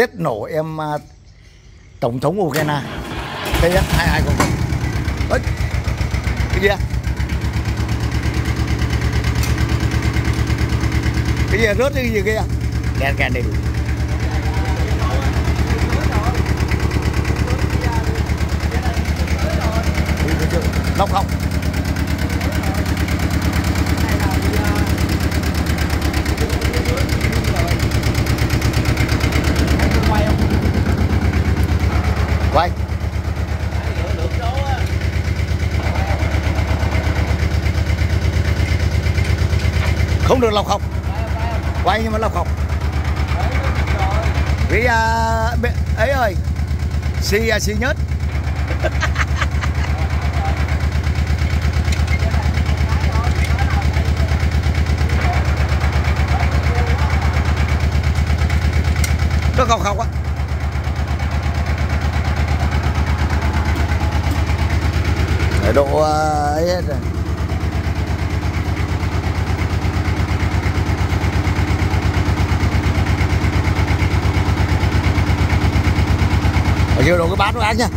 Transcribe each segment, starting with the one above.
tết nổ em à, tổng thống Ukraine TS 2200 Ê, cái gì à? cái gì à? rớt cái gì kia đèn kèn đầy đủ lóc không quay không được lọc học. Quay nhưng mà lọc học. Vì à, ấy ơi xì à, xì nhất nó không không á. Độ à, ấy hết rồi. Dưới độ cái bát nó ăn nha.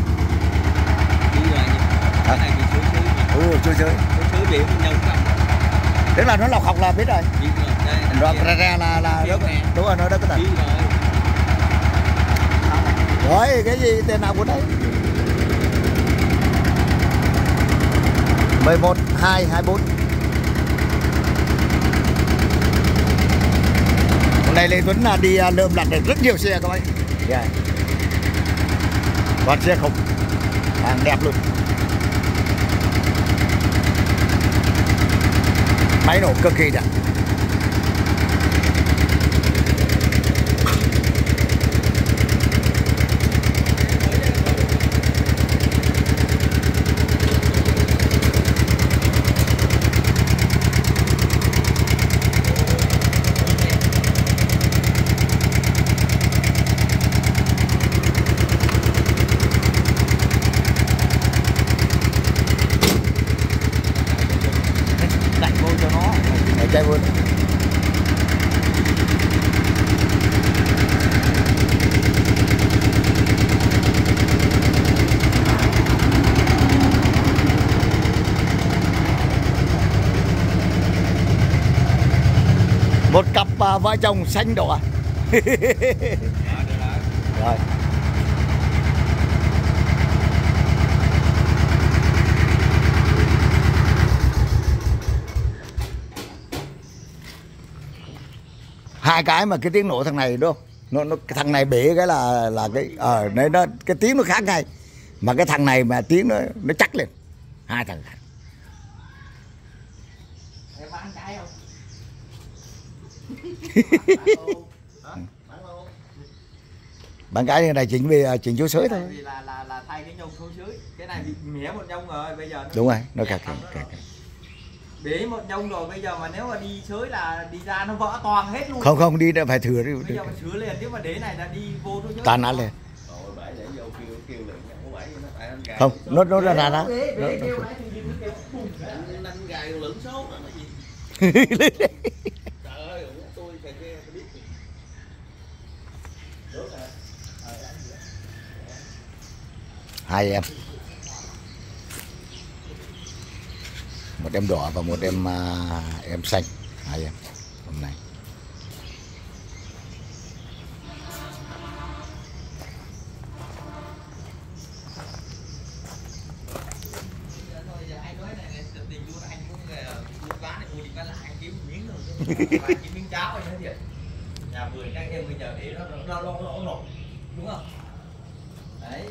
Cái này thì chứa mà. Ừ chơi Chứa chứa biển bên nhau cầm. Tức là nó lọc học là biết rồi Biết rồi. Ra ra là là nè. đúng rồi nó đó cái tầng rồi. Cái gì tên nào của đấy 11 2 24 Hôm nay Lê Tuấn là đi à, lượm lặt được rất nhiều xe các bạn yeah. Toàn xe khủng, Hàng đẹp luôn. Máy nổ cực kỳ đẹp Đặt vô cho nó chạy vượt. Một cặp à, vợ chồng xanh đỏ. Rồi. Hai cái mà cái tiếng nổ thằng này đúng không? Nó, nó cái thằng này bể cái là là cái ờ đấy nó cái tiếng nó khác ngay. Mà cái thằng này mà tiếng nó nó chắc lên hai thằng khác. Bạn cái này chỉnh về chỉnh chỗ sới thôi. Này là là là thay cái nhông số dưới. Cái này bị mẻ một nhông rồi, bây giờ nó đúng rồi nó Dạ, cạc không, Bể một nhông rồi, bây giờ mà nếu mà đi sới là đi ra nó vỡ toàn hết luôn. không không đi đã phải thừa đi Bây giờ mà sửa liền nếu mà đế này là đi vô thôi chứ. tàn ăn lên Rồi bãi để vô kêu kêu liền không nó nó nó ra ra đó Đế, Nó- đế nó- kêu nãy thì đi nó kêu bùng ra. Anh gài lửng số đó là gì? Trời ơi, tôi phải nghe tôi biết. Đúng rồi. hai em một em đỏ và một em à, em xanh hai em, hôm nay dạ, miếng cháo. Nhà vườn các em bây giờ để nó nó nó nó nổ đúng không?